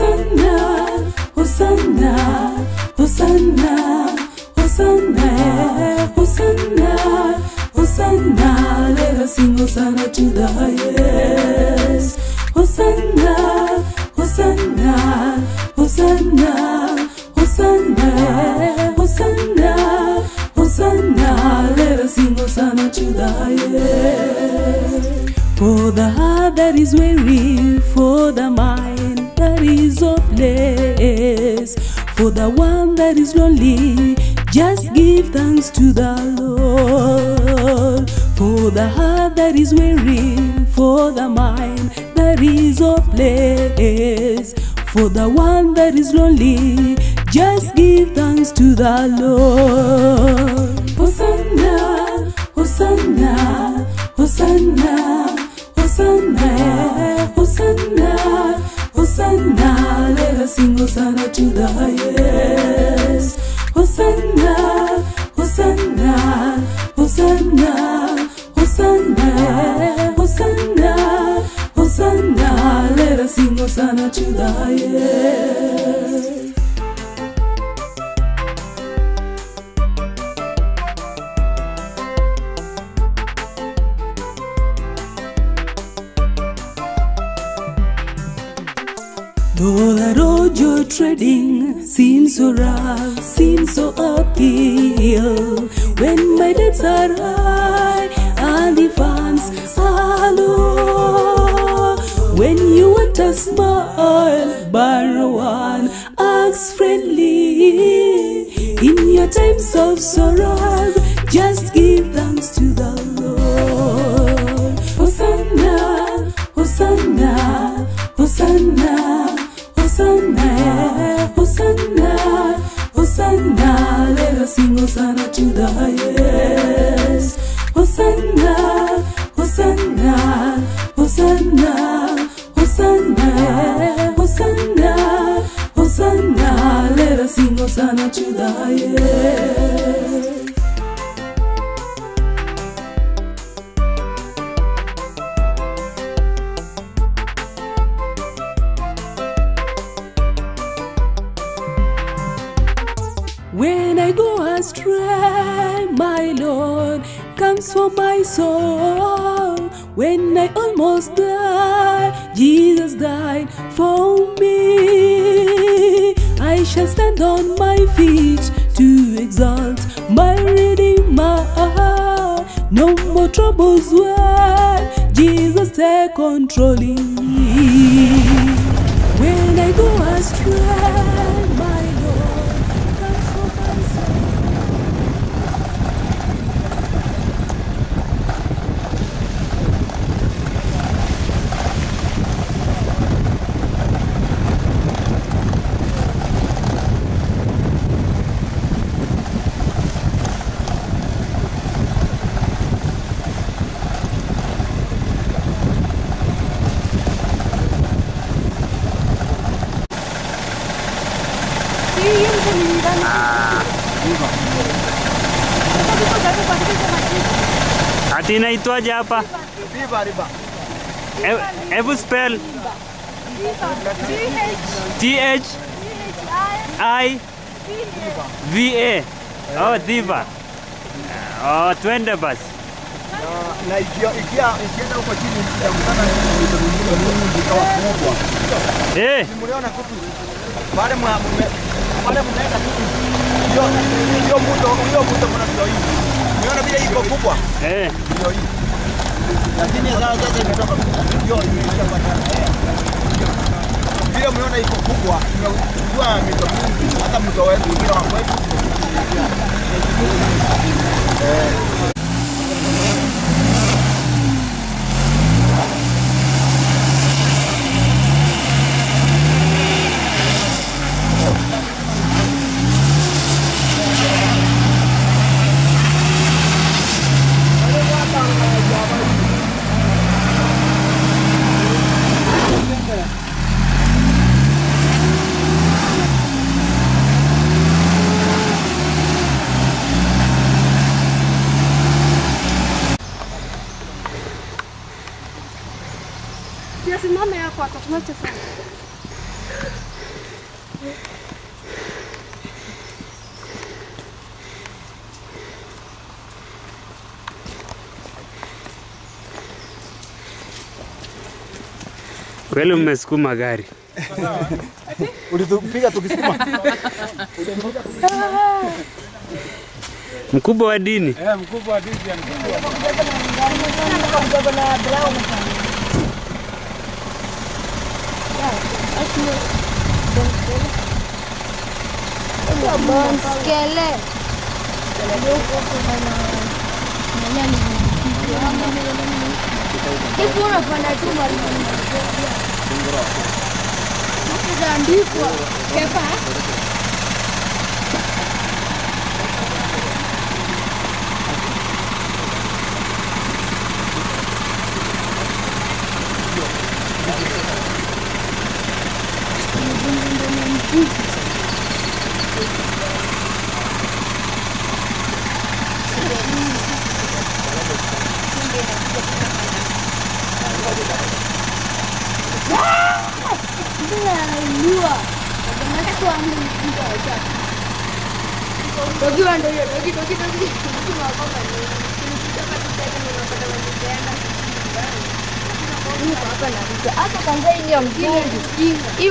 Hosanna, Hosanna, Hosanna, Hosanna. sende. inaitwaje hapa? River. Hebu spell. T H I V A. Oh, Diva. Ah, oh, twende basi. Na ikienda huko chini itakutana ikawa kubwa. Eh. Mliona kutu. Baada mwa baada mnaenda kutu. Ndio ndio mto ndio mto kuna ndio hivi. Mliona vile iko kubwa? Eh. Ndio hivi lakini zao zote zimetoka vile mliona iko kubwa, tumejua mito mingi, hata mto wetu wengine wa kwetu. Kweli mmesukuma gari. Ulitupiga tukisukuma. Mkubwa wa dini. Eh, mkubwa wa dini. Gandhi é Kepak.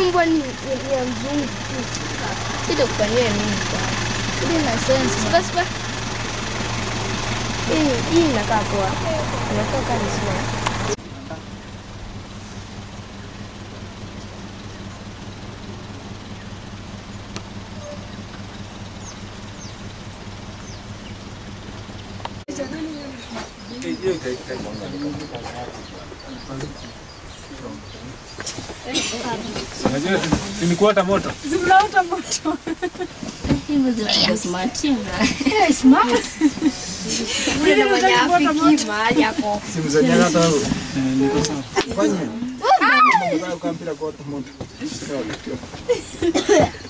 Mbwa ni ni ya mzungu. Sito kufanyia nini bwana? Hii ina sense. Basi basi. Hii hii inakaa poa. Inakaa kama smart. Unajua ilikuwa hata moto. Hivyo zinakuwa smart. Smart. Ule mwenye afiki mahali yako. Simu za nyanya hata wewe. Fanye. Mbona ukampira kwa moto.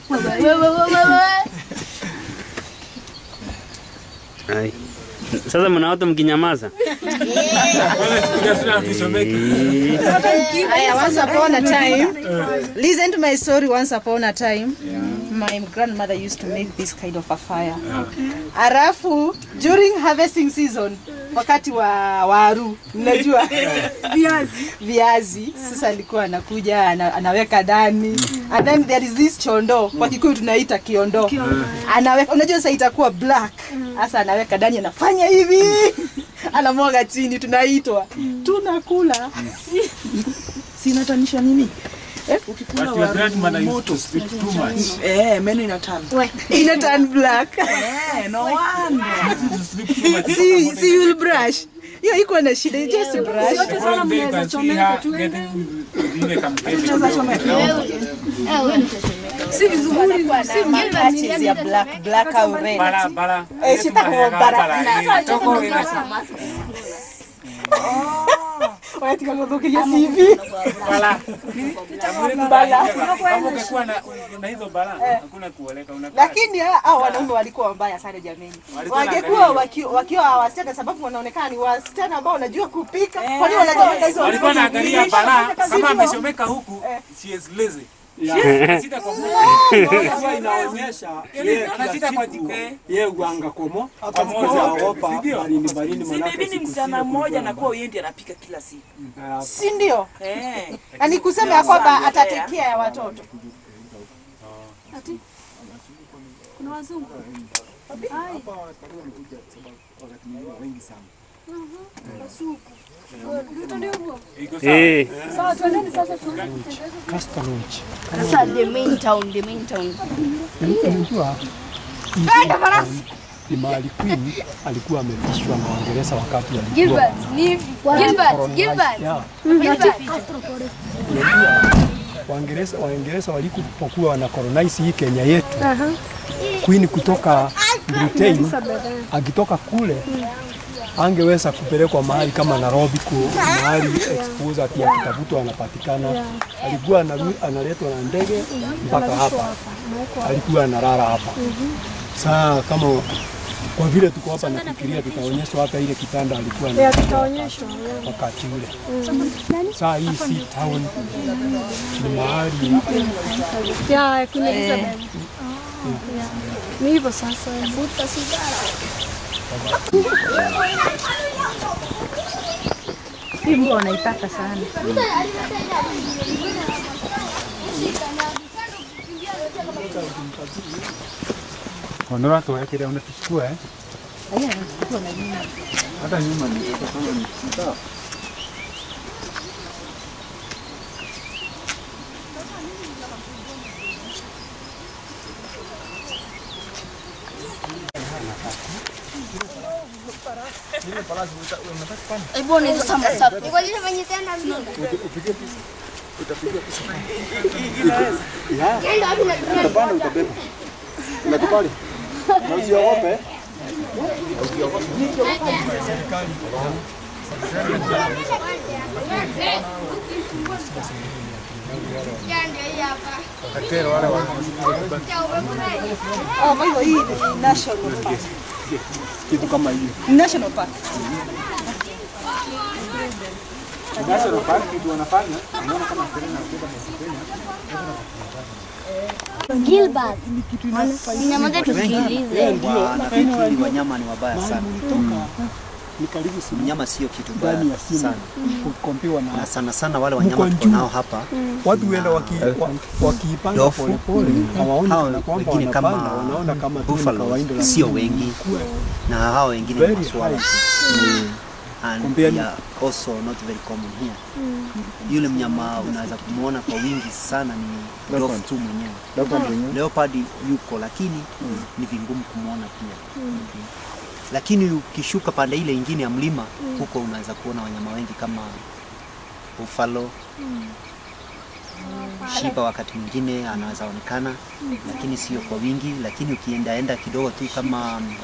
Wewe wewe wewe. Ai. Sasa mkinyamaza. Sura tusomeke. Aya, once upon a time, listen to my story. Once upon a time, my grandmother used to make this kind of a fire. Arafu during harvesting season, wakati wa waru, mnajua. Viazi, viazi. Sasa alikuwa anakuja ana, anaweka ndani and then there is this chondo, kwa Kikuyu tunaita kiondo. Anaweka, unajua sasa itakuwa black. Sasa anaweka ndani, anafanya hivi. Anamwaga chini, tunaitwa. Tunakula. Sinatanisha nini eh, ukikula waru moto to speak too much. eh, meno inatan We. inatan black. Eh, no wonder. See, see you'll brush. Hiyo iko na shida just brush. One day you can see her getting ingine kamkebe. Eh, wewe si vizuri si patches ya black black au red. Bara bara. Eh, shita bara. Toko ina CV na na hizo hakuna kuoleka unakaa. lakini hao wanaume walikuwa wabaya sana jameni. Wangekuwa wakiwa wasichana sababu wanaonekana ni wasichana ambao wanajua kupika. Kwani wanajua hizo Walikuwa naangalia bara kama ameshomeka huku, she is lazy. Kwa inaonyesha kwa yeye uanga komo. Pamoja. Sindio? baridi baridi Si ni msichana mmoja na yeye anapika kila siku. si ndio? Eh. na ni kusema ya kwamba atatekea ya watoto sawa. Eh. Castor Lodge. Sasa the main town, the main town. Unajua ni mahali Queen alikuwa na Waingereza wakati alikuwa Gilbert, leave. Gilbert, Gilbert. Gilbert. Waingereza Waingereza walipokuwa wana colonize hii Kenya yetu Queen kutoka Britain akitoka kule angeweza kupelekwa mahali kama Nairobi ku mahali expose ati akitafutwa anapatikana. Alikuwa analetwa na ndege mpaka hapa, alikuwa analala hapa. Saa kama Kwa vile tuko hapa nafikiria tutaonyeshwa hata ile kitanda alikuwa na tutaonyeshwa. wakati ule. Saa hii si town, ni mahali Ya kuna Elizabeth. Ni hivyo sasa. Vuta sigara. Hii mbwa wanaitaka sana. Ondoa unatuchukua eh? Hata nyuma ni sawa. Hebu ni sasa sasa. Ngoja venye tena mimi. Utapanda utabeba. Unakubali? Na usiogope. Oh, kwa hivyo hii ni national. Kitu kama hiyo. National park. National Park kitu wanafanya, unaona kama Serena kwa Kenya, Gilbert. Nyamaza tusikilize. Wanafikiri wanyama ni wabaya sana. Ni karibu sana. Mnyama sio kitu mbaya ndani ya simu. sana, kukompiwa na na sana sana wale wanyama tuko nao hapa. Watu huenda waki, wa, pole pole polepole hawaoni kana kwamba wengine kama wanaona kama tu buffalo kawaida, sio wengi, na hao wengine ni swala. Mm. and they are also not very common here. Yule mnyama unaweza kumwona kwa wingi sana ni dofu tu mwenyewe. Leopard yuko lakini ni vingumu kumwona pia. Lakini ukishuka pande ile ingine ya mlima mm. huko unaweza kuona wanyama wengi kama buffalo, mm. shiba wakati mwingine anaweza onekana, mm. lakini sio kwa wingi. Lakini ukiendaenda kidogo tu kama mm,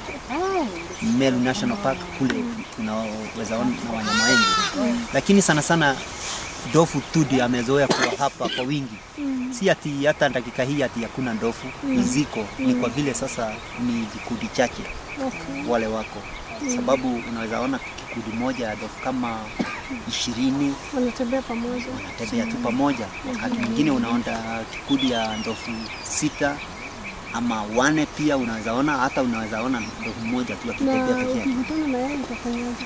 Meru National Park kule unaweza ona wanyama wengi, lakini sana sana ndovu tu ndio amezoea kuwa hapa kwa wingi. mm. Si ati hata dakika hii ati hakuna ndofu mm. ziko mm. ni kwa vile sasa ni vikundi chache wale wako, mm. sababu unaweza ona kikundi moja ya ndofu kama ishirini Wanatembea pamoja. wanatembea tu pamoja. Wakati mwingine unaonda kikundi ya ndofu sita ama wane pia unaweza ona, hata unaweza ona ndovu mmoja tu akitembea peke yake.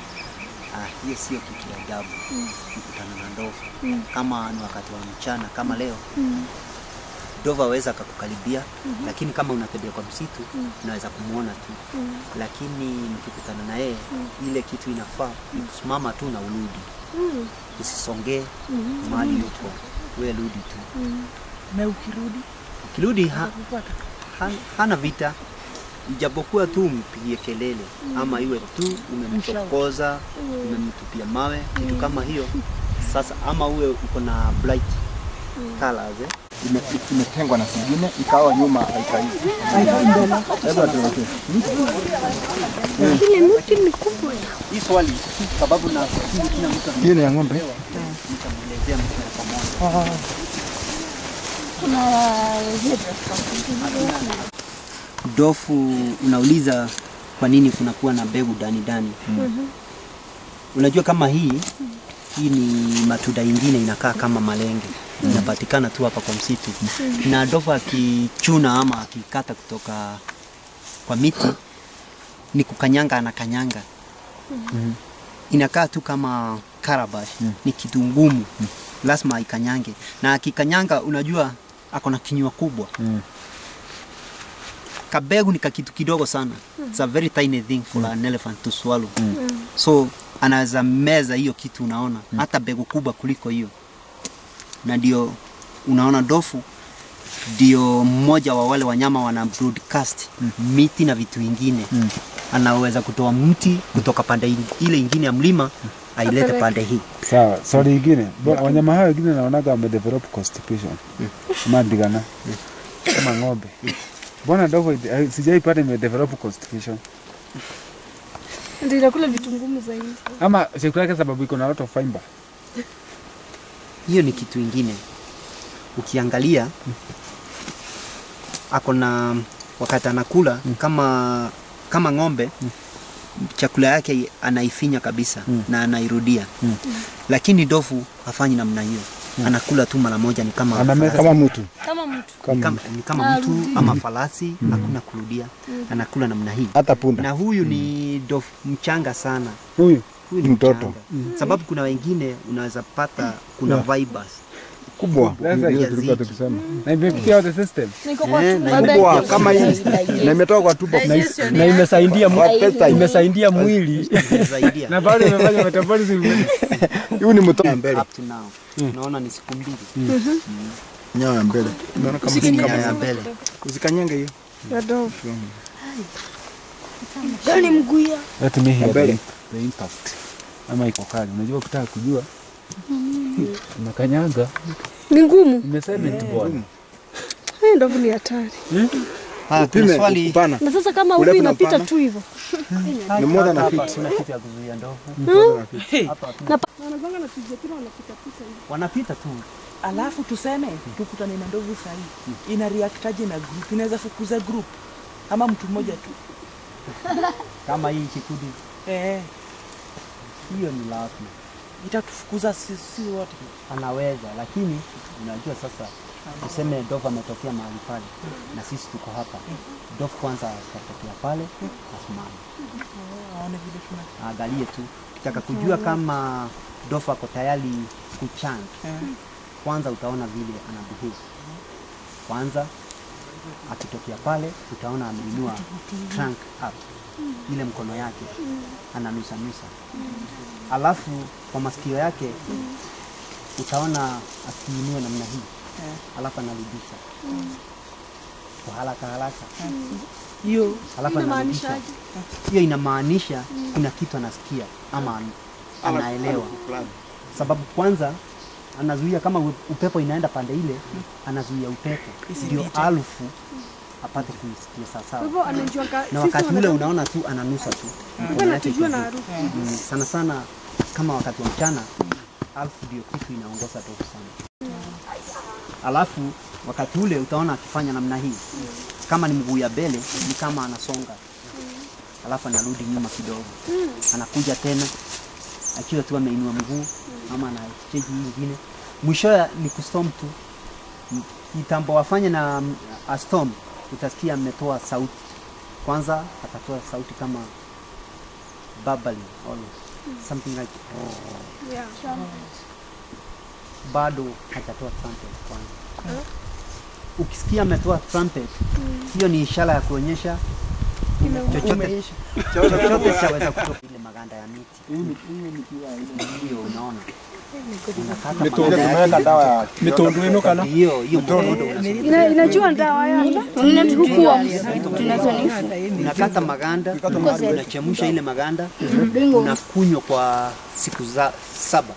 Ah, hiyo sio kitu ya ajabu kukutana na mm. kama ni wakati wa mchana kama leo mm. ndovu aweza akakukaribia mm -hmm. lakini kama unatembea kwa msitu mm. unaweza kumwona tu mm. lakini mkikutana na yeye mm. ile kitu inafaa ni kusimama tu na urudi mm. usisongee mm -hmm. mali yuko we rudi tu mm. Na ukirudi ukirudi ha, ha, hana vita ijapokuwa tu umpigie kelele mm. ama iwe tu umemchokoza umemtupia mawe kitu kama hiyo sasa ama uwe uko na bright colors eh? ime- imetengwa na singine ikawa nyuma haikai. Hebu atuelekee. Mti ni hii swali sababu na kila mtu Hii ni ya ng'ombe. nitamwelezea mtu kwa moja dofu unauliza kwa nini kunakuwa na mbegu mm -hmm. unajua kama hii hii ni matunda ingine inakaa kama malenge. Inapatikana tu hapa kwa msitu. Na dofa akichuna ama akikata kutoka kwa miti ni kukanyanga na kanyanga. Inakaa tu kama karabash ni kitu ngumu. Lazima ikanyange. Na akikanyanga unajua ako na kinywa kubwa. Kabegu ni kakitu kidogo sana. It's a very tiny thing for an elephant to swallow. So anaweza meza hiyo kitu unaona. Hata begu kubwa kuliko hiyo. Na ndio unaona dofu ndio mmoja wa wale wanyama wana broadcast miti na vitu vingine. Anaweza kutoa mti kutoka pande ile ingine ya mlima ailete pande hii. Sawa, swali ingine. Mbona wanyama hao wengine naonaga wamedevelop constipation. madigana Kama ng'ombe. Mbona ndogo eh, sijaipata imedevelop constipation. Ndio inakula vitu ngumu zaidi. Ama chakula yake sababu iko na lot of fiber. hiyo ni kitu ingine ukiangalia ako na wakati anakula mm. kama kama ng'ombe mm. chakula yake anaifinya kabisa mm. na anairudia mm. lakini ndovu hafanyi namna hiyo anakula tu mara moja ni kama Anameza kama mtu. Kama mtu. ni kama, ni kama mtu ama farasi hakuna kurudia. Anakula namna hii. Hata punda. Na huyu ni dof mchanga sana. Huyu huyu ni Mtoto. mchanga. sababu kuna wengine unaweza pata kuna vibers kubwa Sasa tulikuwa tukisema. Na imefikia out the system. Eh, kubwa kama hii na imetoka kwa tupa na imesaidia hii. imesaidia mwili Na bado imefanya metabolism. huyu ni mtoto mbele up to now unaona ni siku mbili nyao ya mbele unaona kama Nyaya ya mbele usikanyenge hiyo ndovu. Gani mguia? Let me hear the, the impact. Ama iko kali. Unajua ukitaka kujua unakanyaga Ni ngumu. ni bwana. Eh, ndovu ni hatari. haya Pime swali. upana. Na sasa kama huyu na inapita tu hivyo. ni mmoja na fit, kuna kitu ya kuzuia ndovu hivi. wanapita tu alafu tuseme tukutane na ndovu sahii ina reactaje na group? Inaweza fukuza group. Ama mtu mmoja tu. Kama hii kikundi eh, hiyo ni lazima itatufukuza sisi wote. Anaweza lakini unajua sasa tuseme dofu ametokea mahali pale na sisi tuko hapa. Dofu kwanza atatokea pale asimame. Aangalie tu. Kitaka kujua kama dofu ako tayari kuchanga kwanza utaona vile ana behave kwanza akitokea pale utaona ameinua trunk up. Ile mkono yake ananusanusa, alafu kwa masikio yake utaona akiinua namna hii. Alafu anarudisha. Kwa haraka haraka. Hiyo alafu anarudisha. hiyo inamaanisha kuna kitu anasikia ama anaelewa. sababu kwanza anazuia kama upepo inaenda pande ile anazuia upepo. Ndio alfu apate kuisikia Kwa sawasawa hivyo anajua na wakati ule unaona tu ananusa tu. Mkono yake. Mm, sana sana kama wakati wa mchana alfu ndio kitu inaongoza tofu sana. Alafu wakati ule utaona akifanya namna hii. Kama ni mguu ya mbele ni kama anasonga. Alafu anarudi nyuma kidogo. Anakuja tena akiwa tu ameinua mguu ama anacheji nyingine. ingine mwisho ni kustom tu. Kitambo wafanye na mm, a storm utasikia ametoa sauti. Kwanza atatoa sauti kama bubbling almost. Something like Yeah. bado atatoa trumpet kwanza. Ukisikia ametoa trumpet, hiyo ni ishara ya kuonyesha chochote chochote chaweza kutoka ile maganda ya miti. Hiyo unaona dawa mitundu ino kana inajua ndawa yake. Tunachukua unakata maganda, unachemsha ile maganda, unakunywa kwa siku za saba,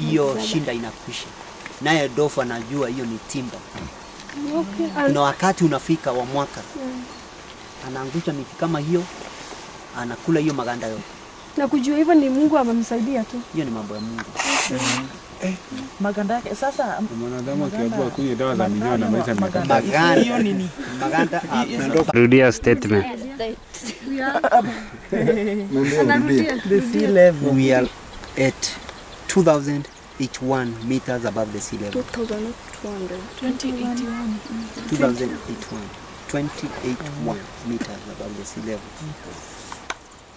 hiyo shinda inakwisha. Naye dofu anajua hiyo ni timba. Okay. Kuna wakati unafika wa mwaka anaangusha miti kama hiyo, anakula hiyo maganda yote. Na kujua hivyo ni Mungu amemsaidia tu. Hiyo ni mambo ya Mungu. Eh, maganda yake sasa Mwanadamu akiambiwa kunywa dawa za minyoo na maisha Maganda, hiyo nini maganda anaondoka. Rudia statement. The sea level we are at 2081 meters above the sea level. 2200. 2081 2081 meters above the sea level.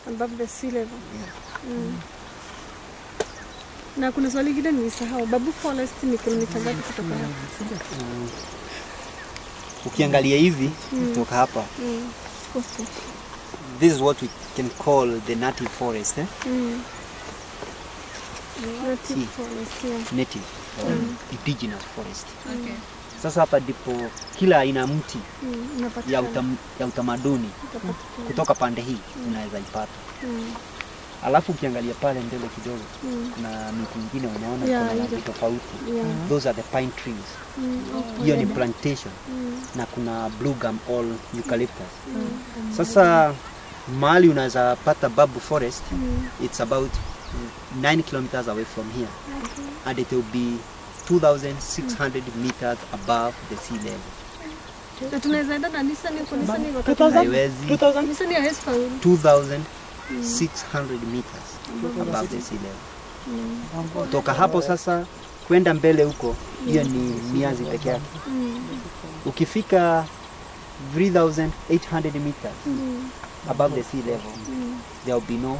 Above the sea level. Mm. Na kuna swali lingine nimesahau, Babu Forest ni kilomita ngapi kutoka hapa? Ukiangalia hivi kutoka hapa, Mm. This is what we can call the native forest, eh? Mm. Native See. forest, yeah. native or indigenous forest. Sasa hapa ndipo kila aina mti Mm. ya, utam, ya utamaduni mm. kutoka pande hii mm. unaweza ipata. Mm. Alafu ukiangalia pale mbele kidogo Mm. kuna miti ingine unaona Yeah, kuna rangi tofauti. Yeah. Those are the pine trees. Mm. Okay. Hiyo ni plantation Mm. na kuna blue gum all eucalyptus. mm. Sasa mahali unaweza pata babu forest mm. it's about 9 kilometers away from here okay. and it will be 2600 meters above the sea level tunaweza enda Nissan huko, Nissan iko kati. 2000? Haiwezi. 2000? Nissan ya Hespa. 2600 meters above the sea level. Kutoka hapo sasa kwenda mbele huko, hiyo ni miazi peke yake. Ukifika 3800 meters above the sea level, there will be no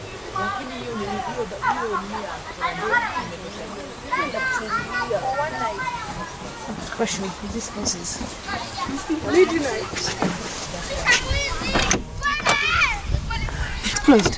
Question, this house is Midnight. it's closed.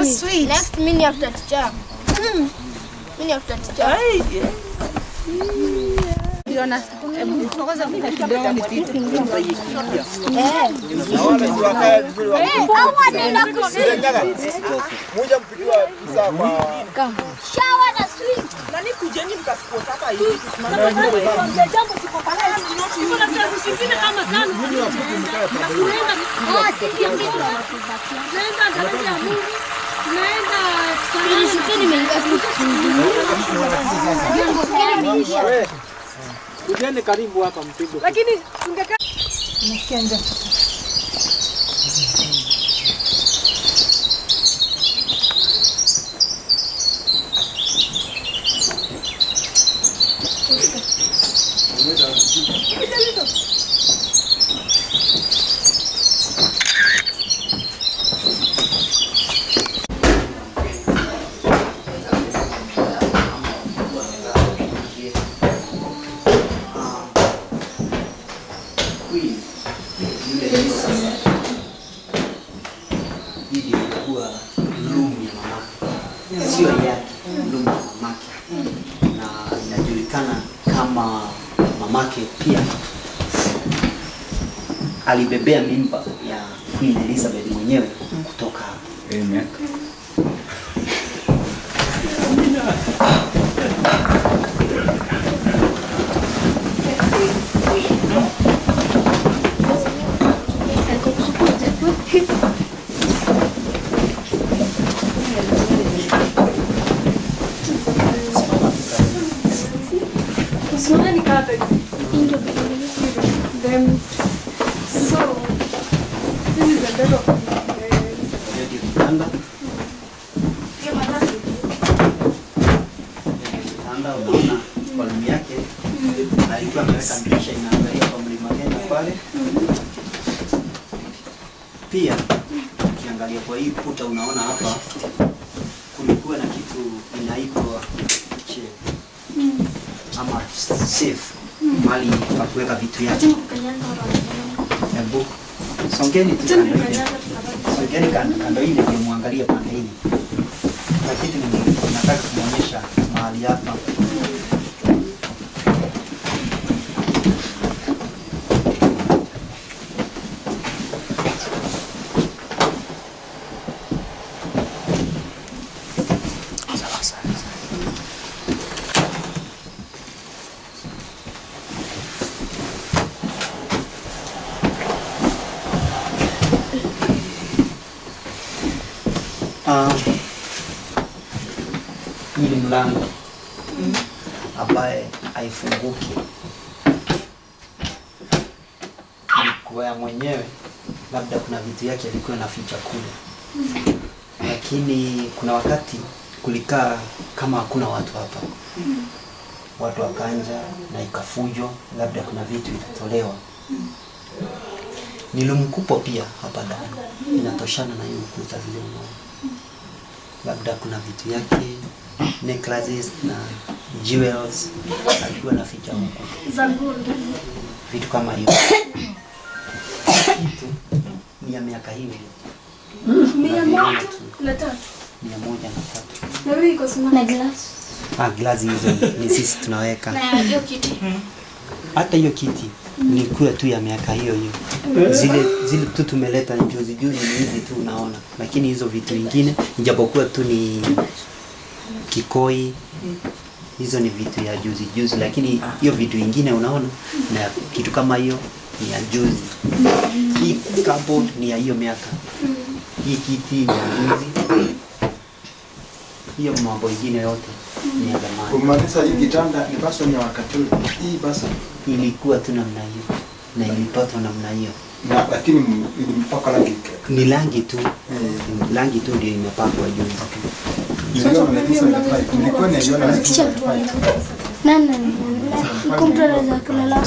So sweet. Next mini hebu fika kidogo nipite. Eh. Na wale si wakae vizuri wa- Eh. Nani kujeni hapa hivi? Jambo siko pale. Zingine kama tano. Ah, sisi ndio ya Mungu. Kujeni. Lakini. Alibebea mimba ya Queen Elizabeth mwenyewe kutoka hapa. Amen. Usione nikata kwa unaona hapa kulikuwa na kitu inaitwa che ama safe, mali pa kuweka vitu yake. Hebu songeni tu kando ile, songeni kando kando ile ndio muangalie pande hili. Na kitu nataka kuonyesha mahali hapa Um, hii ni mlango ambaye haifunguki. Mkoya mwenyewe labda kuna vitu yake alikuwa naficha kule, lakini kuna wakati kulikaa kama hakuna watu hapa, watu wakanja na ikafujwa, labda kuna vitu vitatolewa. Nilimkupo pia hapa ndani, inatoshana na hiyo vile unaona, labda kuna vitu yake necklaces na jewels. Alikuwa naficha huko, vitu kama hiyo. Ni ya miaka hiyo Mia moja na tatu. mia moja na tatu. Na wewe iko smart. Na glass. Ah, glasi hizo ni sisi tunaweka. Na hiyo kiti. Hata hiyo kiti ilikuwa tu ya miaka hiyo hiyo. Zile zile tu tumeleta juzi juzi ni hizi tu unaona, lakini hizo vitu vingine ijapokuwa tu ni kikoi, hizo ni vitu ya juzi juzi, lakini hiyo vitu vingine unaona, na kitu kama hiyo ni ya juzi. Hii cardboard ni ya hiyo miaka, hii kiti ya juzi, hiyo mambo ingine yote ni ya zamani. Kumaanisha hii kitanda ni basi ni ya wakati ule. Hii basi ilikuwa tu namna hiyo na ilipatwa namna hiyo na lakini ilimpaka rangi ni rangi tu rangi tu ndio imepakwa five. Nilikuwa naiona. Nani? Mtu anaweza kulala.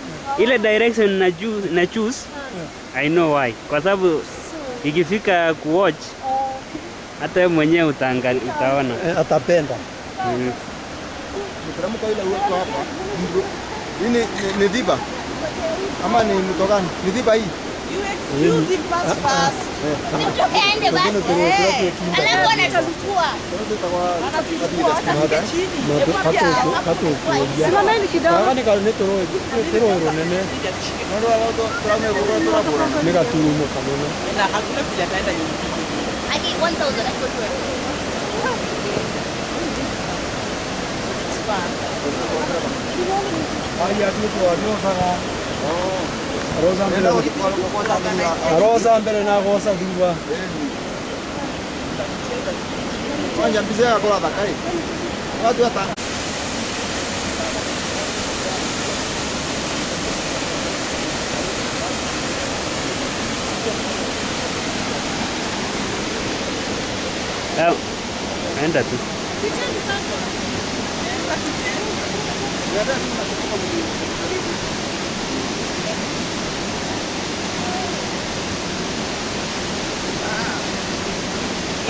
ile direction na choose, na choose I know why, kwa sababu ikifika kuwatch hata wewe mwenyewe utaanga utaona atapenda. mm. Mteremko ile uko hapa. Ni, ni, ni dhiba ama ni mto gani? Ni dhiba hii. Tuende basi. Alafu anatachukua. Simameni kidogo. Nigatumo kamono. Na hakuna vile ataenda nyumbani. Hadi 1000 I go to it. Arosa mbere na goca thutha. Kwanja mbize yako la thakari. Watu hata Ah, enda tu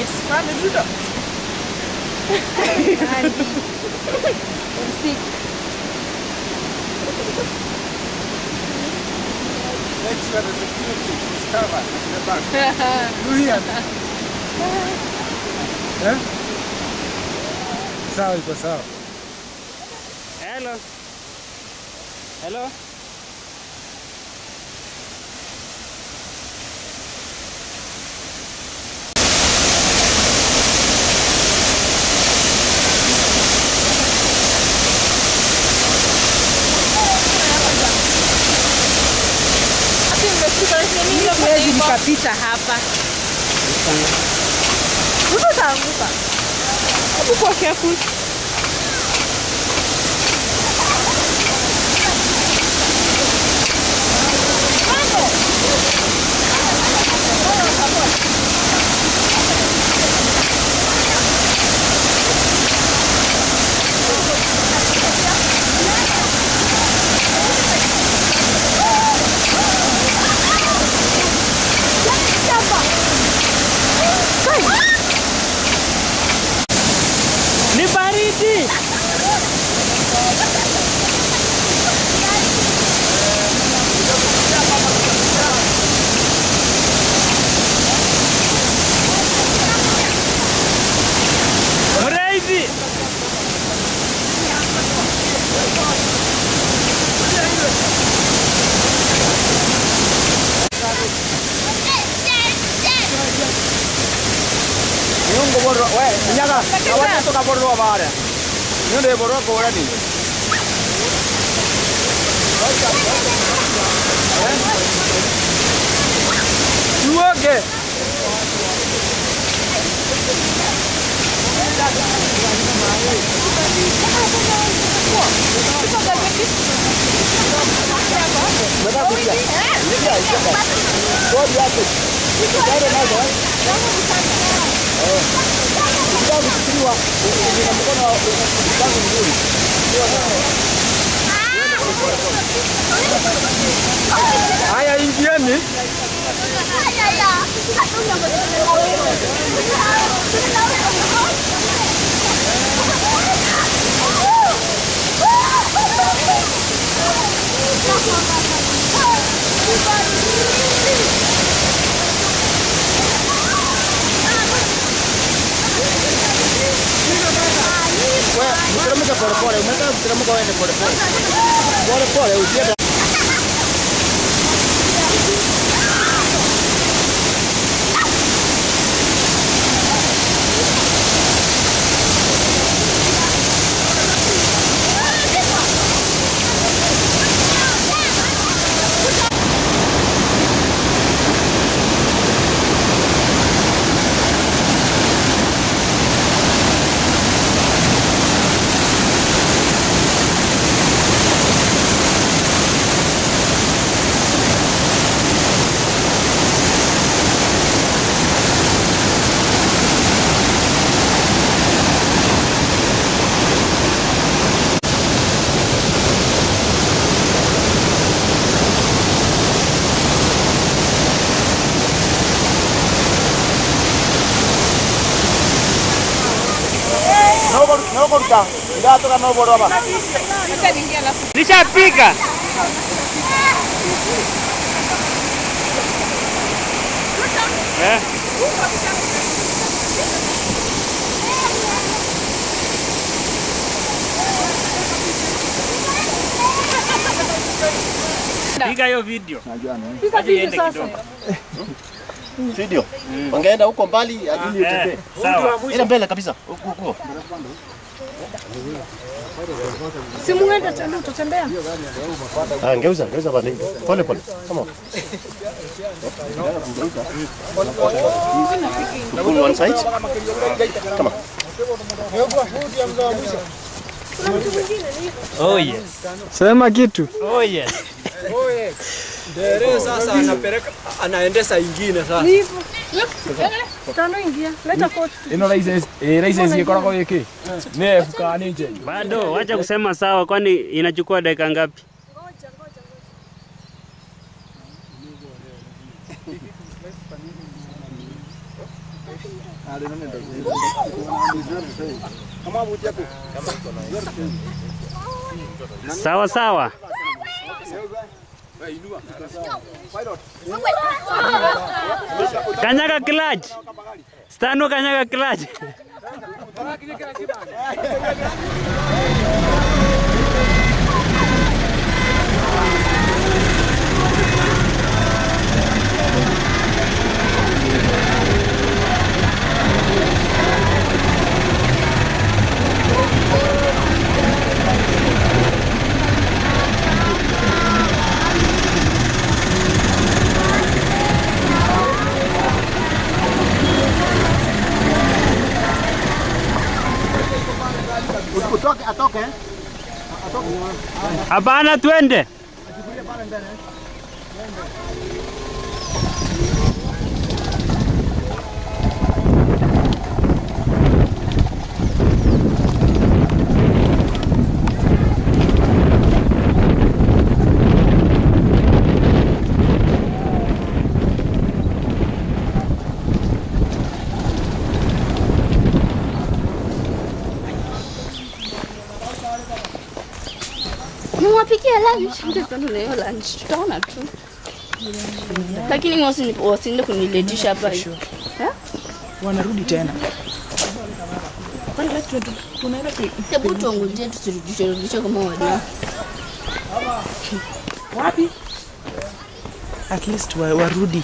It's family dog. next year the security is covered in the back. You hear me? Eh? Sawa, iko sawa. Hello. Hello. Siwezi nikapita hapa. Utaanguka. Hebu kuwa careful. bar. Ini dia baru aku orang ni. Dua ke? Oh, yeah, good. You got it, my boy. Oh. ukiwa na mkono wangu mzuri haya ingieni Thank you. Pues, si queremos que por el pobre, un metro tenemos que por el pobre. Por el ndatoka noborwa ba. Nishapika. Eh? Piga hiyo video. Aje iende kidogo. Video. Wangeenda huko mbali ajili Eh, utembee. sawa. Ile mbele kabisa. Huko huko. Si muende tena utatembea. Ah, ngeuza, ngeuza bana. Pole pole. Come on. Pull one side. Come on. Oh yes. Sema kitu. Oh yes. Dere sasa anapeleka anaendesha ingine sasa. Ino license. Bado wacha kusema sawa, kwani inachukua dakika ngapi? Sawa sawa. Kanyaga clutch. Stano kanyaga clutch. Utoke, atoke. Hapana, twende. Niwapikia pale mbele. tuende leo lunch. Tutaona tu. Lakini wasi wasinde kuniletisha hapa. Wanarudi tena. Hebu tuongojee tusirudishe rudishe kama wajua. Wapi? At least warudi.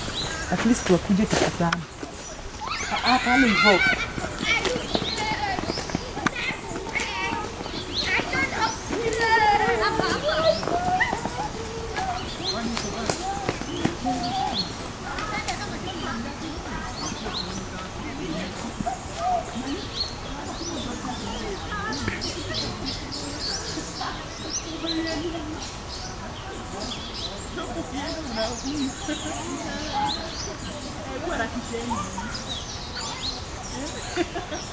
At least wakuje tukasana pale hivyo.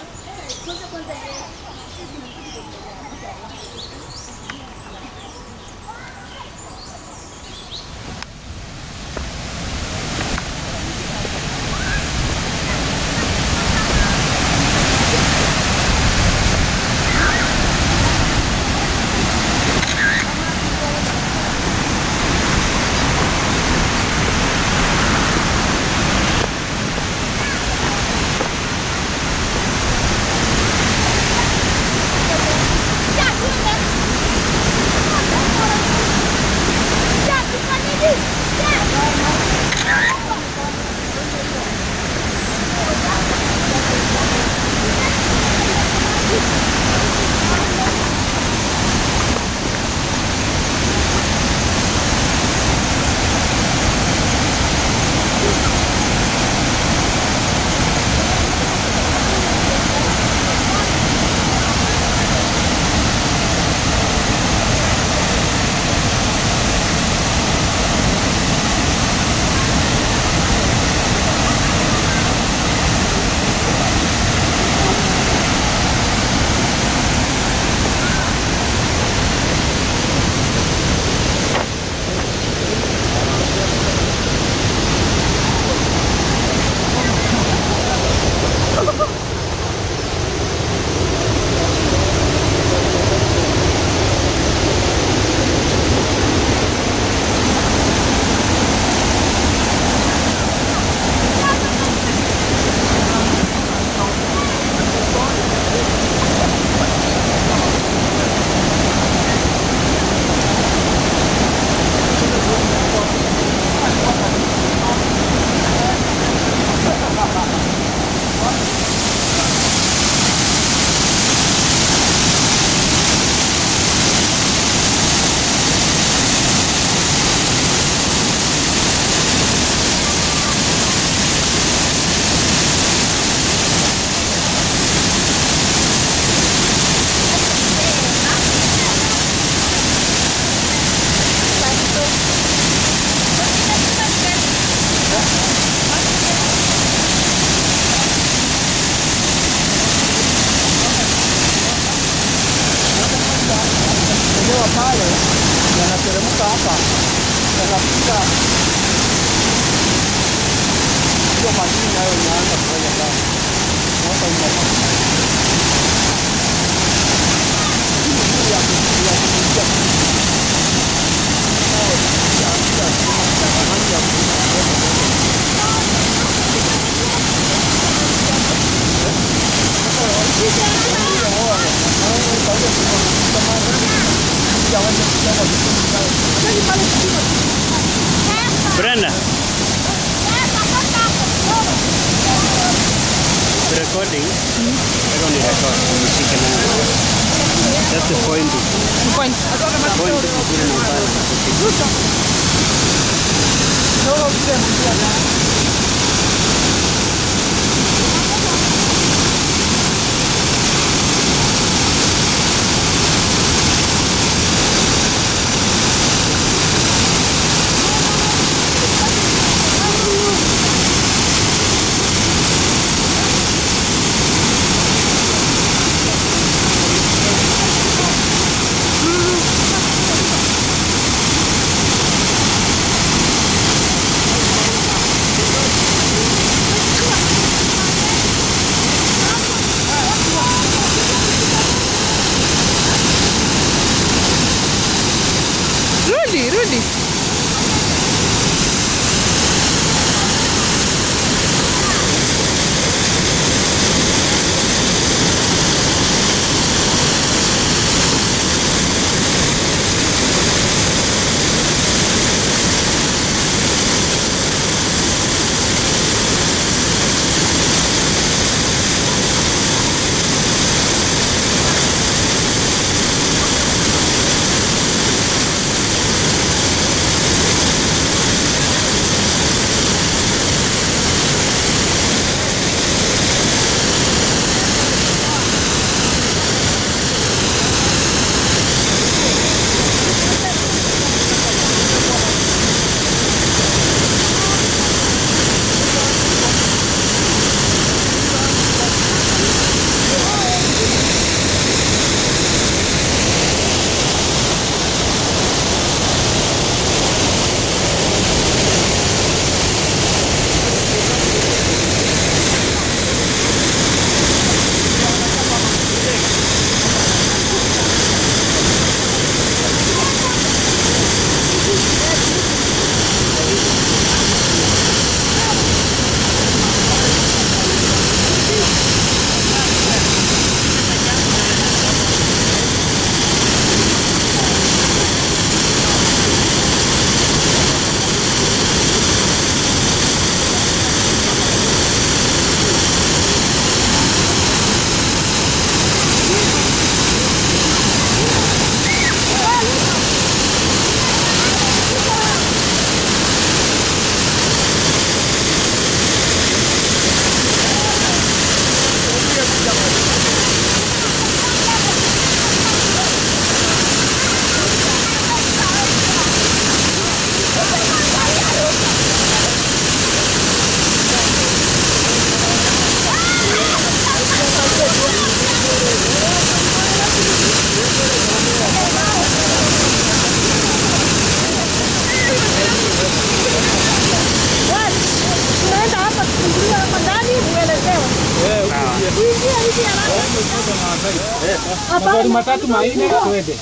Twende.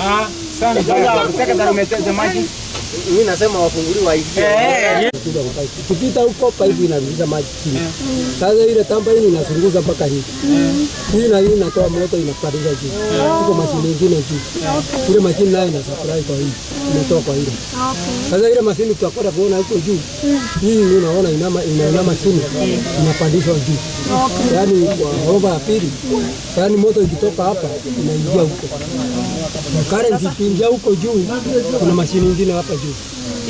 Ah, sana. Maji. Mimi nasema wafunguliwe waingie. Tukipita huko paipu inaruhusa maji chini. Sasa ile tamba hii inasunguza mpaka hii. Hii na hii inatoa moto inapandisha juu. Iko mashine nyingine juu. Ile mashine nayo ina supply kwa hii. Inatoa kwa ile. Sasa ile mashine tutakwenda kuona huko juu. Hii ndio unaona inama inainama chini. Inapandishwa juu. Yaani kwa ghorofa ya pili. Yaani moto ikitoka hapa inaingia huko. Current ikiingia huko juu kuna mashini nyingine hapa juu.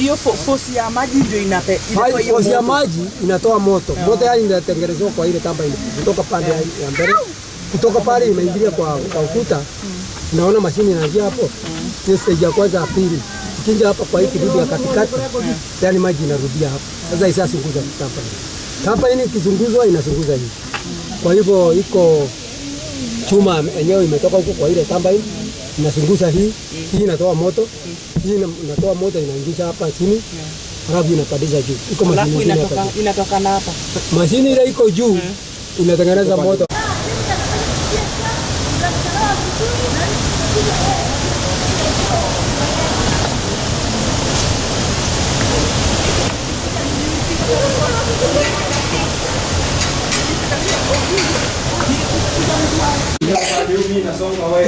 Hiyo force ya maji ndio inape inatoa hiyo fosi ya moto. maji inatoa moto. Moto yani inatengenezwa kwa ile tamba ile kutoka pande ya ya mbele, kutoka pale inaingilia kwa, kwa ukuta. naona mashini inaingia hapo, hiyo stage ya kwanza ya pili. Ikinja hapa kwa hii kidudu ya katikati, yani maji inarudia hapa. Sasa ishasunguza tamba hii. Tamba ini ikizunguzwa inazunguza hii. Kwa hivyo iko chuma yenyewe imetoka huko kwa ile tamba hii inazunguza hii, hii inatoa moto, hii inatoa moto inaingisha hapa chini, halafu inapandisha juu. Iko mashini inatoka inatoka na hapa. Mashini ile iko juu inatengeneza moto.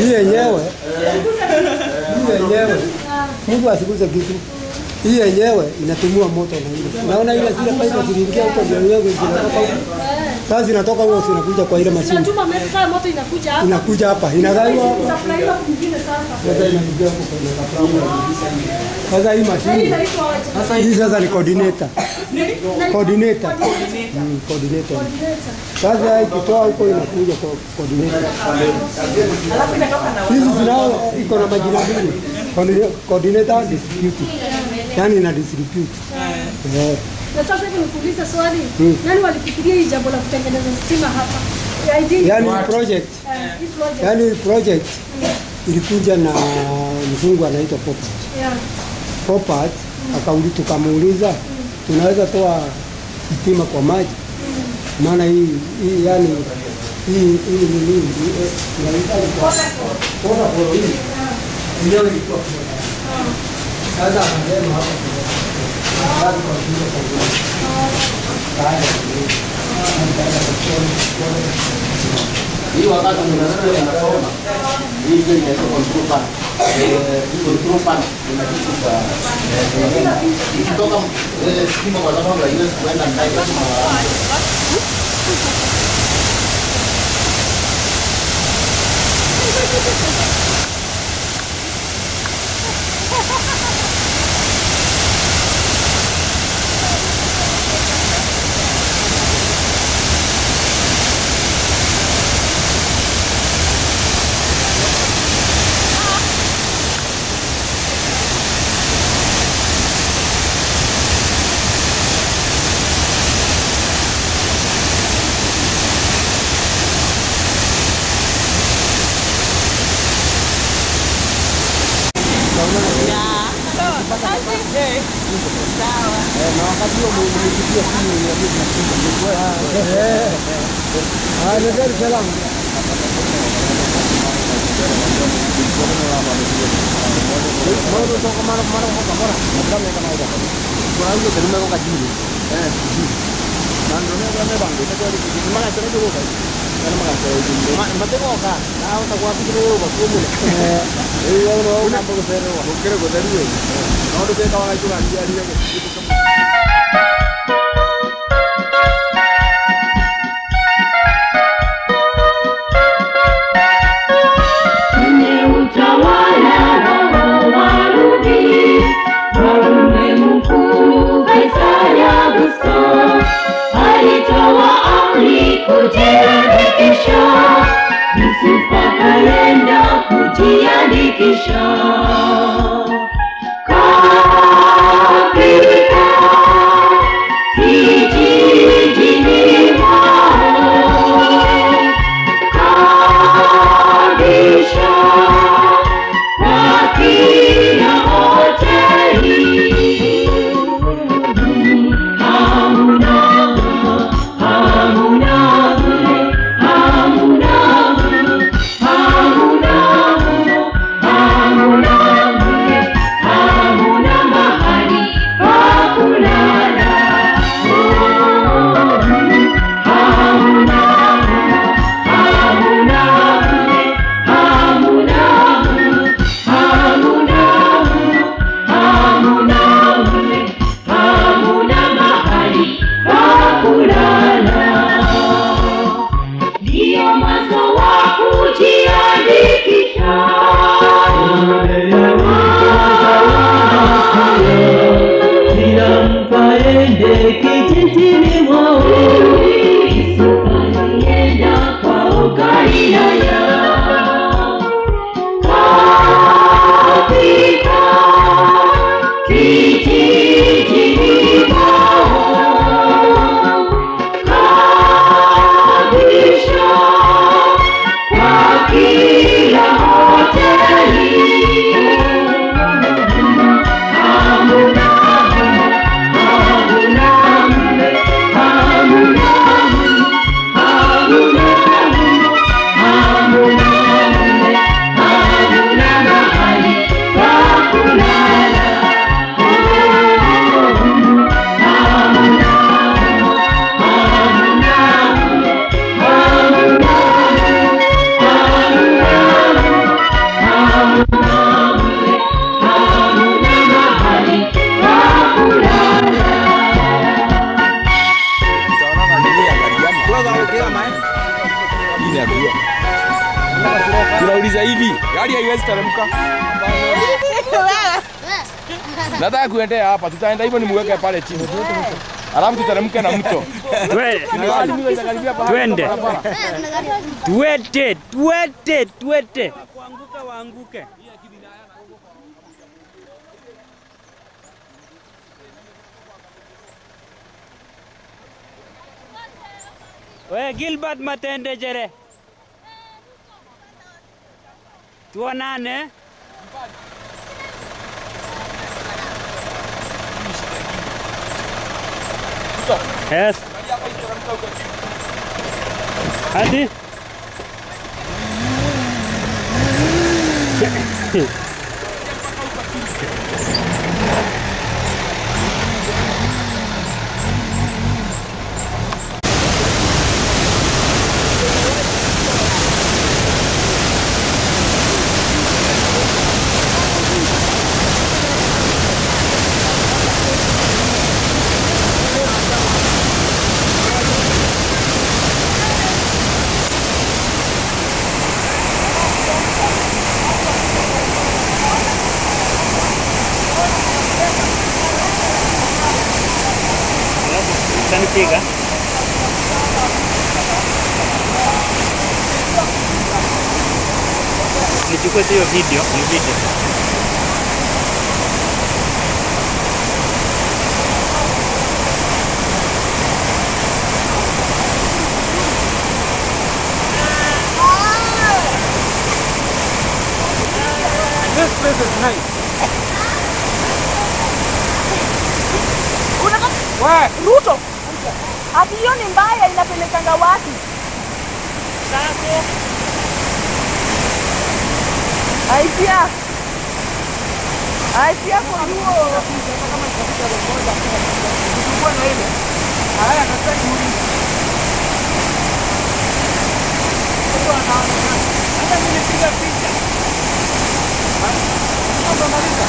Hii yenyewe hii yenyewe Mungu asiguze kitu. Hii yenyewe inatumia moto na ile. Unaona ile zile pipe ziliingia huko ndio yenyewe zinatoka huko. Sasa inatoka huko inakuja kwa ile mashine. Tunatuma mesa sasa moto inakuja hapa. Inakuja hapa, inagaiwa sasa. Hii Hii mashine Sasa hii sasa ni coordinator. Coordinator. Mm, coordinator. Sasa ikitoa huko inakuja kwa coordinator. Alafu inatoka na Hizi zinao iko na majina mbili. Coordinator- distribute. Yaani ina distribute. Eh. Na sasa hivi nikuulize swali. Hmm. Nani walifikiria hii jambo la kutengeneza stima hapa? Yaani project Eh. Yaani project ilikuja na mzungu anaitwa Popat. Yeah. Popat akauli tukamuuliza tunaweza toa stima kwa maji, maana hii hii yani hii hii ni nini eh, yenyewe ilikuwa sasa akasema hapa kuna baadhi kwa kile kwa kile baada ya kile baada ya kile Hii wakati mnasema inasoma. Hii ndio inaitwa control panel. Eh, hii control panel ina kitu cha eh, ikitoka eh, stima kwa sababu haiwezi kuenda ndani ya Ah, nagari salamu. Mwana toka mara mara kwa mara. Nadhani kama hiyo. Kuna hiyo kelima kwa jini. Eh, jini. Na ndio ndio ndio bangi. Ndio ndio maana tena ndio kwa. Kana mara kwa jini. Mateko ka. Na utakuwa fikiri wewe kwa kumule. Eh, hiyo ndio mambo kwa sere wa. Ukire kwa dari wewe. Na ndio kwa kawa ndio ndio kujiandikisha. Yusufu akaenda kujiandikisha. Pale chini. Alafu tuteremke na mto. Twende. Twete, twete, twete. Kuanguka waanguke. We Gilbert Matende jere. Tuonane. Yes. Hadi. Tu video, ni video. This place is nice. Ruto. Ati hiyo ni mbaya inapelekanga wapi? Sasa. Aitia. Aitia kwa huo. Kama itakuja rekoda. Kulikuwa na ile. Haya nataka niulize. Watu wanaona. Hata nilipiga picha. Sasa maliza.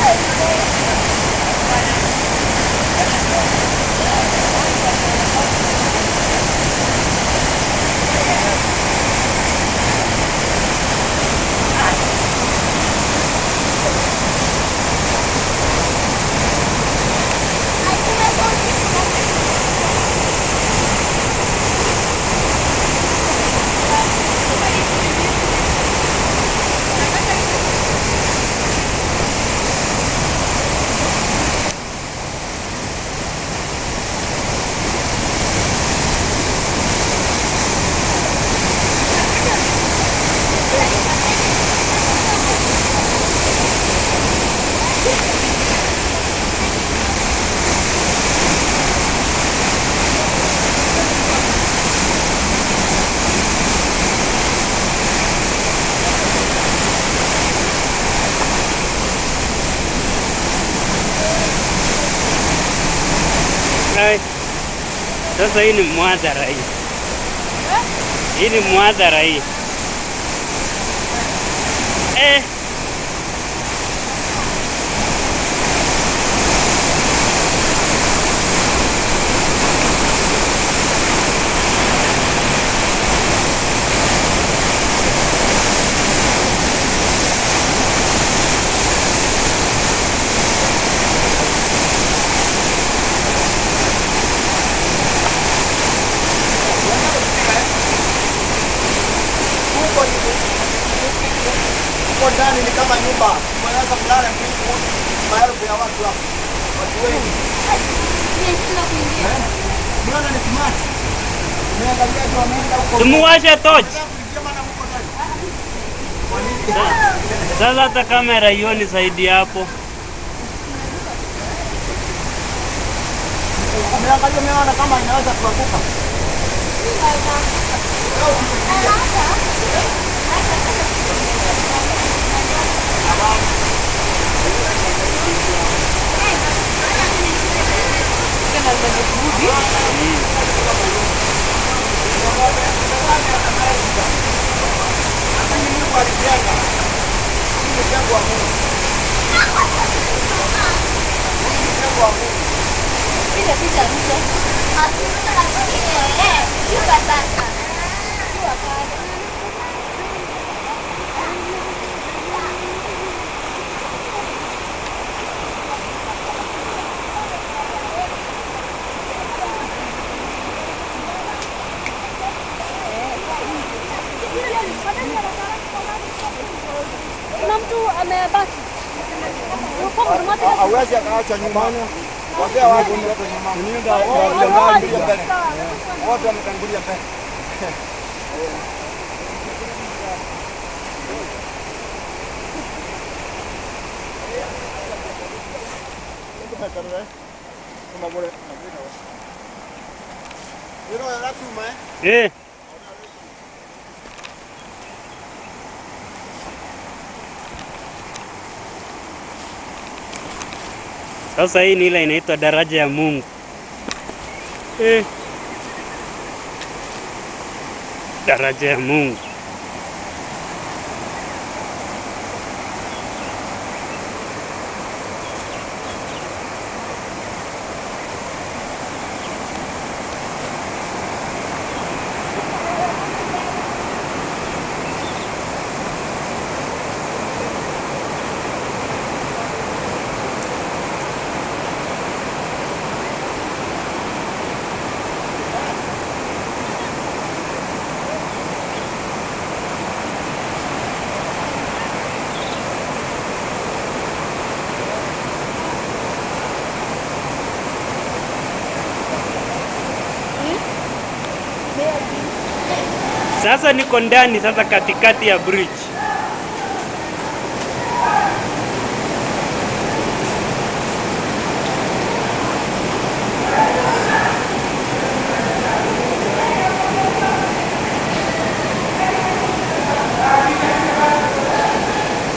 Ai, Sasa hii ni mwadhara hii. Hii ni mwadhara hii. Simuwashe toch. Sasa hata kamera ioni zaidi hapo. Thank you. Piga picha mzee. Sasa. Shuka pale. Kuna mtu amebaki. Hawezi akaacha nyumbani. Wazee wako ni watu nyumbani. Wametangulia mbele. Wote wametangulia mbele. Eh. Sasa hii ni ile inaitwa daraja ya Mungu. Eh. Daraja ya Mungu. Sasa niko ndani sasa katikati ya bridge.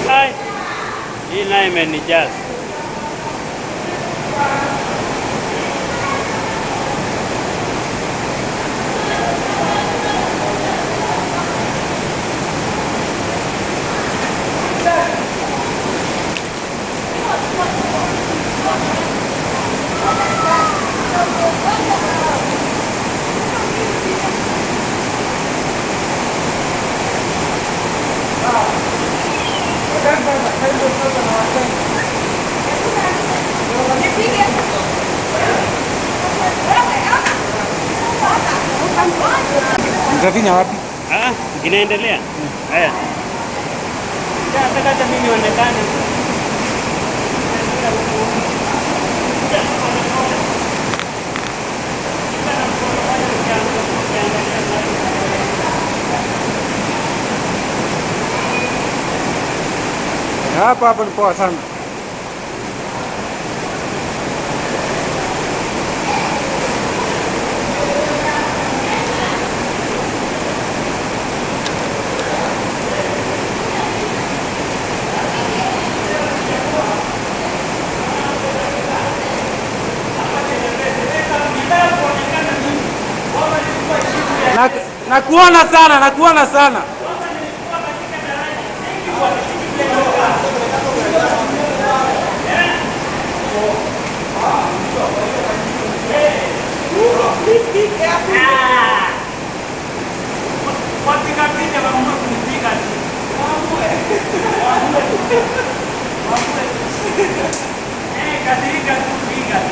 Hi. Hii naye imenijaza. Inaendelea. Haya. Nataka hata mimi nionekane. Hapo hapo ni poa sana. Nakuona sana, nakuona sana. Kasirika tu.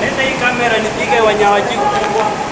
Leta hii kamera. Nipige wanyawajiku kubwa.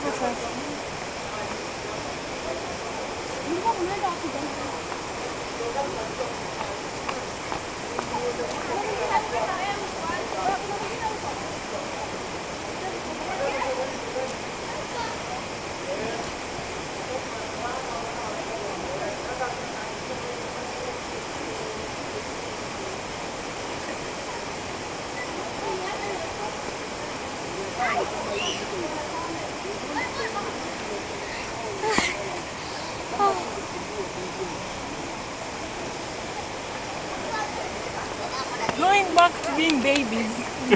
photographer.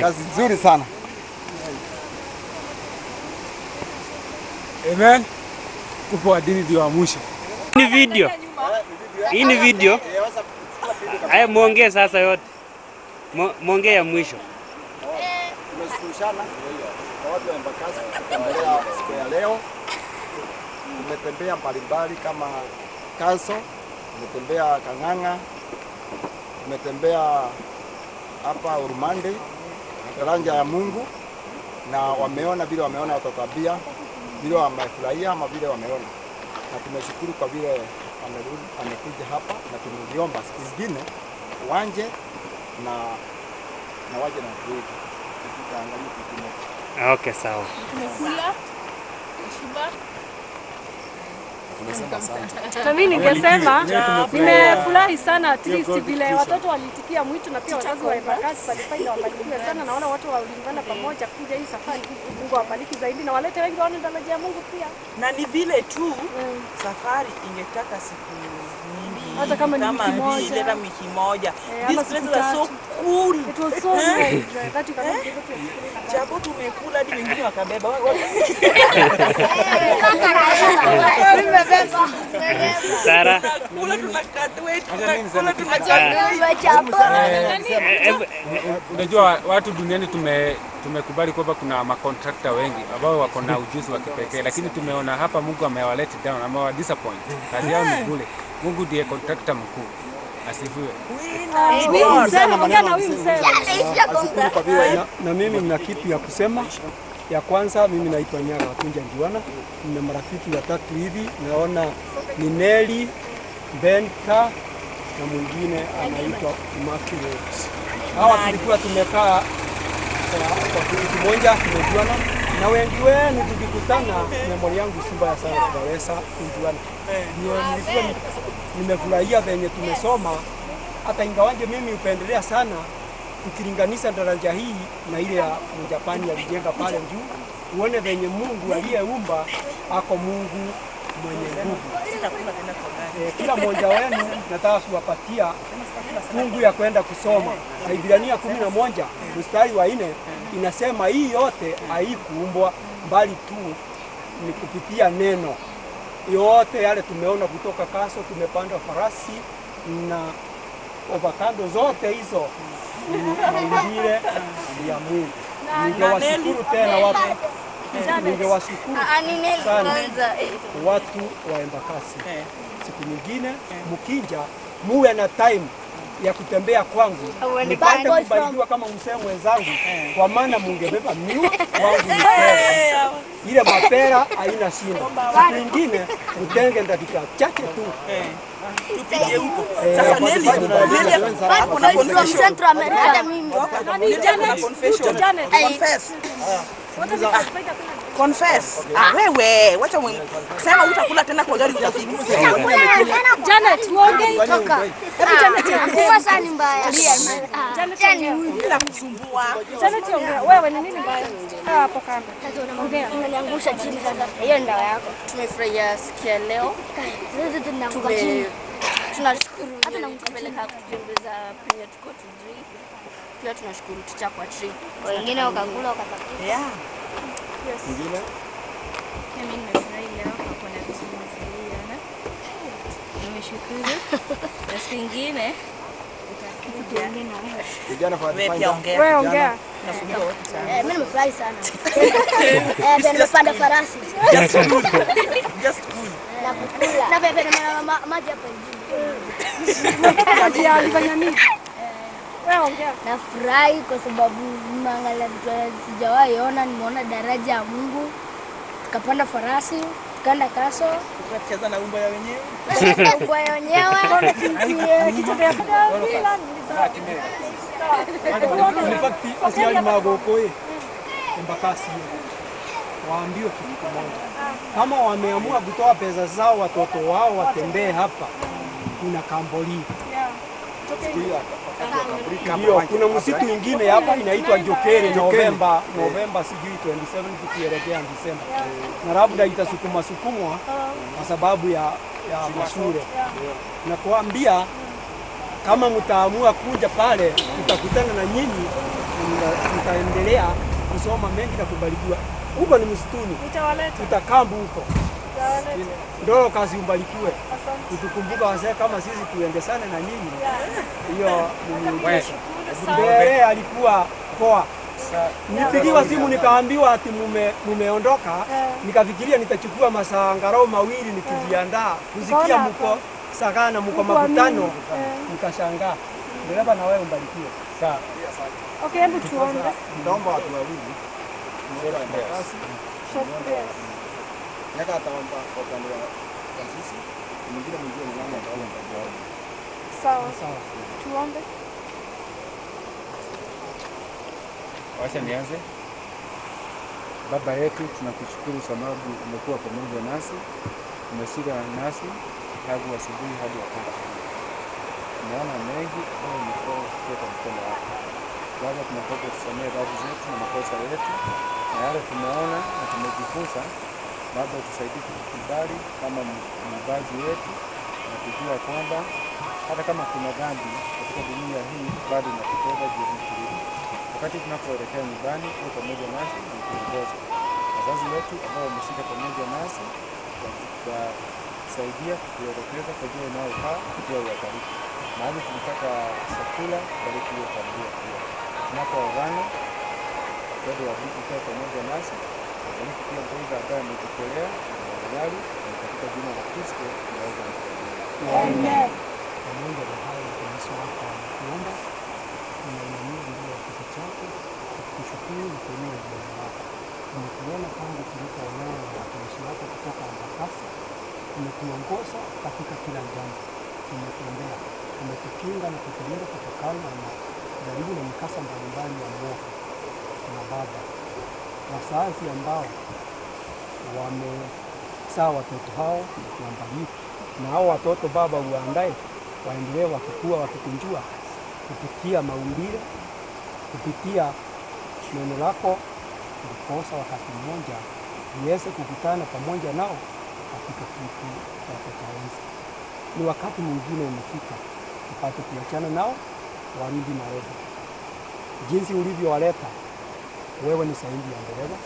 Kazi nzuri sana. Amen. Kupo wa dini ndio wa mwisho. Ni video. Hii ni video. Haya muongee sasa yote. Mu- Muongee ya mwisho. Tumeshukurishana kwa watu wa Embakasi kutembelea siku ya leo. Tumetembea mbalimbali kama Kanso, tumetembea Kang'ang'a, tumetembea hapa Urumande, daraja ya Mungu, na wameona vile wameona watatabia vile wamefurahia ama vile wameona, na tumeshukuru kwa vile amekuja hapa, na tumeliomba siku zingine wanje na na waje na kuja tutaangalia kitu. Okay, sawa. Tumekula. Tumeshiba. Na mimi ningesema nimefurahi sana at least vile watoto walitikia mwito na pia wazazi wa Embakasi walifanya wabarikiwe sana. Naona watu waliungana pamoja kuja hii safari. Mungu awabariki zaidi na walete wengi waone daraja ya Mungu pia. na ni vile tu safari ingetaka siku Hata kama ni wiki moja. vile hata wiki moja. This These is places are so cool It was so Eh? nice that you cannot to chapo tumekula hadi wengine wakabeba. Wa- wa- Sara. Kula tunakata, Kula eh, Unajua watu duniani tume tumekubali kwamba kuna makontrakta wengi ambao wako na ujuzi wa kipekee, lakini tumeona hapa Mungu amewalet down, amewa disappoint. Kazi yao ni bure. Mungu ndiye kontrakta mkuu. Asifiwe. Na, na mimi nina kitu ya kusema. Ya kwanza, mimi naitwa Nyaga Watunja Njiwana, nina marafiki watatu hivi, naona ni Neli Benta na mwingine anaitwa Immaculate. Hawa tulikuwa tumekaa kwa- kwa kitu kimoja, tumejuana na wengi wenu tukikutana, memori yangu si mbaya sana, tunaweza kujuana. Nilikuwa nimefurahia venye tumesoma, hata ingawaje mimi upendelea sana ukilinganisha daraja hii na ile ya Mjapani alijenga pale juu, uone venye Mungu aliyeumba ako Mungu mwenye nguvu. Eh, kila mmoja wenu nataka kuwapatia fungu ya kwenda kusoma. Waibrania kumi na moja mstari wa nne inasema hii yote haikuumbwa mbali tu ni kupitia neno. Yote yale tumeona kutoka Kaso, tumepanda farasi na ovakado zote hizo ni maumbile ya Mungu. Ningewashukuru tena watu, ningewashukuru sana watu wa Embakasi. Siku nyingine mkija, muwe na time ya kutembea kwangu, nipate kubarikiwa kama msee mwenzangu, kwa maana mungebeba miwa wangu. Ile mapera haina shinda. Siku nyingine mtenge dakika chache tu tupige huko. Eh, Sasa Neli, Neli hapo na confession. Central America. Neli, confession. Janet, Confession. Janet. Confess. What have you Confess. Ah, wewe, wacha mwe. Sema utakula tena kwa gari utafika. Janet, toka. Hebu Janet, kwa saa ni mbaya. Janet, Bila kusumbua. Janet, ongea. Wewe ni nini mbaya? Hapo kando. Ongea. Unaniangusha chini sasa. Hiyo ndio yako. Tumefurahia sikia leo. Sasa tunaanguka chini. Tunashukuru kutembeza penye tuko tujui. Pia tunashukuru ticha kwa trip. Wengine wakakula wakatafuta. Yeah. Mwingine? Mimi nimefurahi leo kwa kuona vitu nimefurahiana. Nimeshukuru. Na siku ingine Vijana kwa. Wewe ongea. Eh, mimi nimefurahi sana. Eh, nimepanda farasi. Just good. Just good. Na kukula. Na pia pia na maji hapa hivi. Maji alifanya nini? Nafurahi kwa sababu nimeangalia vitu sijawahi ona. Nimeona daraja ya Mungu, tukapanda farasi, tukaenda kaso, Tukacheza na wenyewe. wenyewe magũkũĩ embakasi waambiwe kitu kimoja, kama wameamua kutoa pesa zao watoto wao watembee hapa, kuna Kamboli ndio, kuna msitu ingine hapa inaitwa Jokere, Novemba Novemba sijui 27 tukielekea Disemba, na labda itasukuma sukumwa kwa sababu ya ya mashule. Na kuambia kama mtaamua kuja pale, tutakutana na nyinyi, mta- mtaendelea kusoma mengi na kubarikiwa. Huko ni msituni, tutakambu huko Ndio kazi umbarikiwe, kutukumbuka wazee kama sisi tuendesane na nyinyi. Hiyo. Mbele alikuwa poa. Nipigiwa simu nikaambiwa ati mume, mumeondoka, nikafikiria nitachukua masaa angalau mawili nikijiandaa kusikia mko Sagana, mko makutano, nikashangaa. Dereva na wewe umbarikiwe. Sawa. Okay, hebu tuombe. Naomba watu wawili Short prayers. Nyaka ataomba kwa upande wa taasisi, mwingine mwingine ni nani ataomba kwa upande. Sawa. Sawa. Tuombe. Wacha nianze. Baba yetu, tunakushukuru sababu umekuwa pamoja nasi, umeshika nasi tangu asubuhi hadi wakati huu. Tumeona mengi ambayo umekuwa kutoka mkono wako. Baba, tunakuomba tusamehe dhambi zetu na makosa yetu na yale tumeona na tumejifunza. Baba, tusaidie kukubali kama mabazi wetu na kujua kwamba hata kama kuna dhambi katika dunia hii bado inatutega tulivyo. Wakati tunapoelekea nyumbani, au pamoja nasi na kuongoza wazazi wetu ambao wameshika pamoja nasi, watusaidia kuelekeza kwa njia inayofaa, kutia uangalifu. Mahali tunataka chakula, bariki hiyo familia pia. Tunapoagana, upendo wa kaa pamoja nasi, bariki pia mgonjwa ambaye wajali, na katika jina la Kristo tunaweza. Pamoja na hayo mtumishi wako anakuomba, unainamia mbele ya kiti chako kukushukuru na kuinua jina lako. Tumekuona tangu tulipoonana na watumishi wako kutoka Embakasi, umetuongoza katika kila jambo, umetuombea, umetukinga na kutulinda kutokana na jaribu na mikasa mbalimbali ya moto na Baba, wazazi ambao wamezaa watoto hao na wabariki, na hao watoto Baba uandae waendelee wakikua wakikunjua kupitia maumbile, kupitia neno lako, ndiposa wakati mmoja niweze kukutana pamoja nao katika kitu watakaenzi. Ni wakati mwingine umefika tupate kuachana nao, warudi na wewe. Jinsi ulivyowaleta wewe ni saindi ya dereva,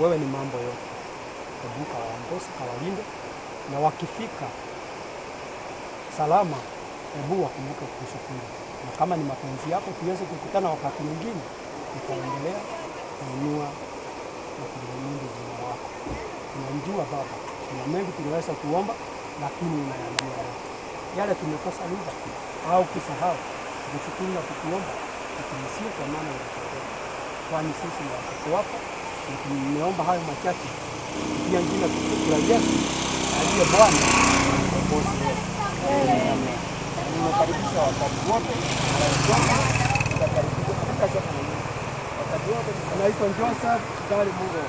wewe ni mambo yote. Hebu kawaongoze, kawalinde, na wakifika salama, hebu wakumbuke kushukuru, na kama ni mapenzi yako tuweze kukutana wakati mwingine, nitaendelea kuinua na kuliamini jina lako. Tunajua Baba, kuna mengi tuliweza kuomba, lakini unayajua yote. Yale tumekosa lugha au kusahau, kushukuru na kukuomba, tutumisie kwa maana unatupenda, kwani sisi ni watoto wako, na tumeomba hayo machache kupitia jina tukufu la Yesu aliye Bwana na mkombozi wetu. Nimekaribisha wakati wote, Naitwa katika chakula. Wakati wote, anaitwa Joseph Gari Mugo.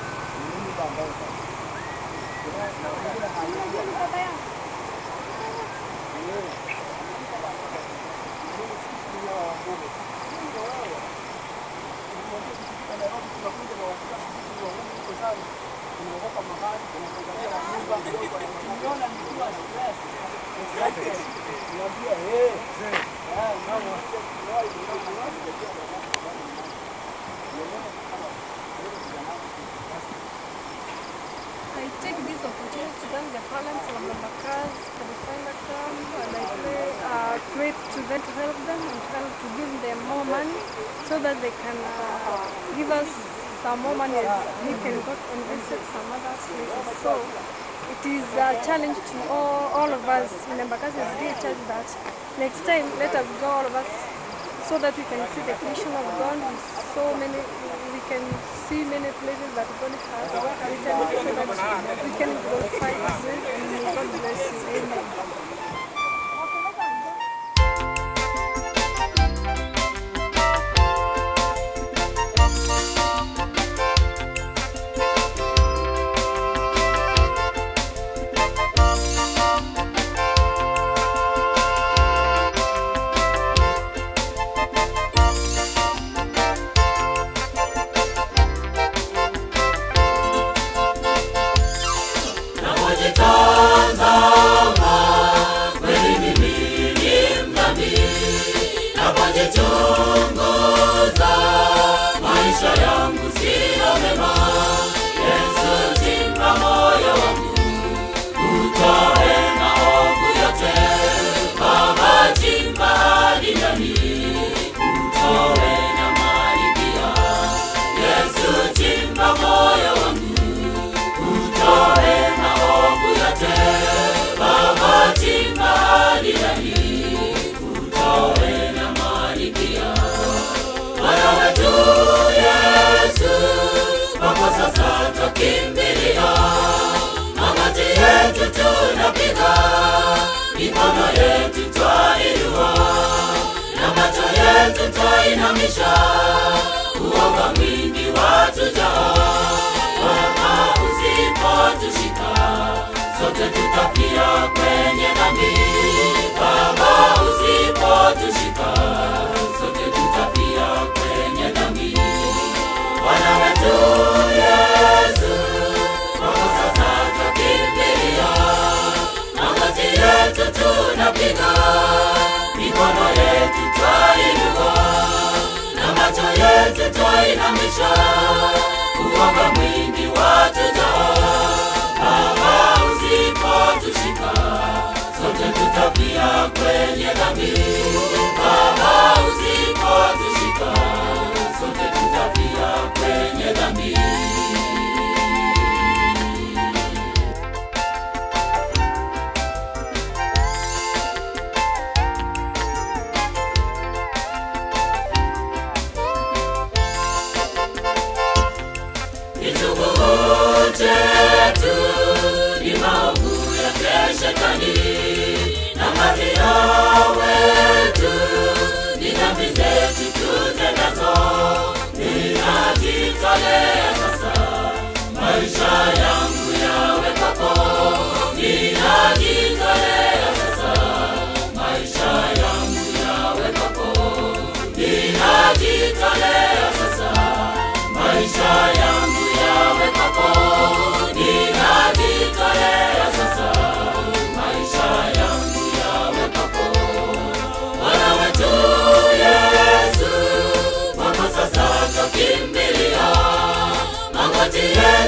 I take this opportunity to thank the parents of Mambakas for the final camp and I pray, uh, pray to them to help them and help to give them more money so that they can uh, give us some more money as we can go and visit some other places. So it is a challenge to all, all of us in Embakasi SDA Church that next time let us go all of us so that we can see the creation of God so many we can see many places that God has written so that we can glorify His God bless you. Amen.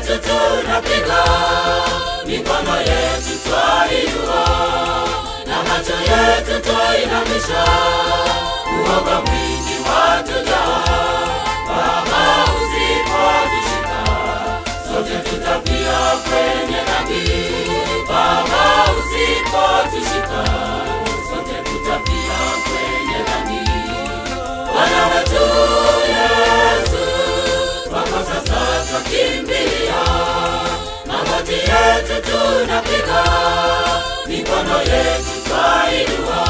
Yetu tunapiga, mikono yetu twainua, na macho yetu twainamisha, uoga mwingi watujaa. Baba usipotushika, sote tutafia kwenye dhambi. Baba usipotushika, yetu tunapiga, mikono yetu twainua,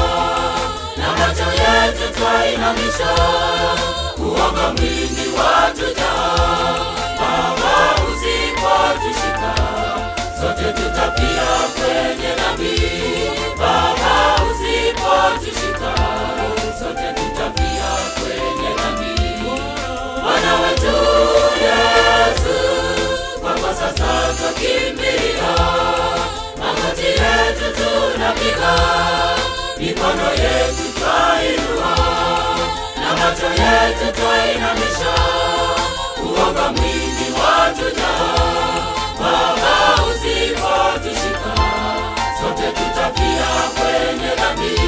na macho yetu twainamisha, uoga mwingi watuja, Baba usipotushika, sote tutapia kwenye dhambi, Baba usipotushika, sote tutapia kwenye dhambi, Bwana wetu yeah tukimbilia, magoti yetu tunapiga, mikono yetu twainua na macho yetu twainamisha, uwoga mwingi wa tujaa. Baba, usipotushika sote tutafia kwenye dhambi.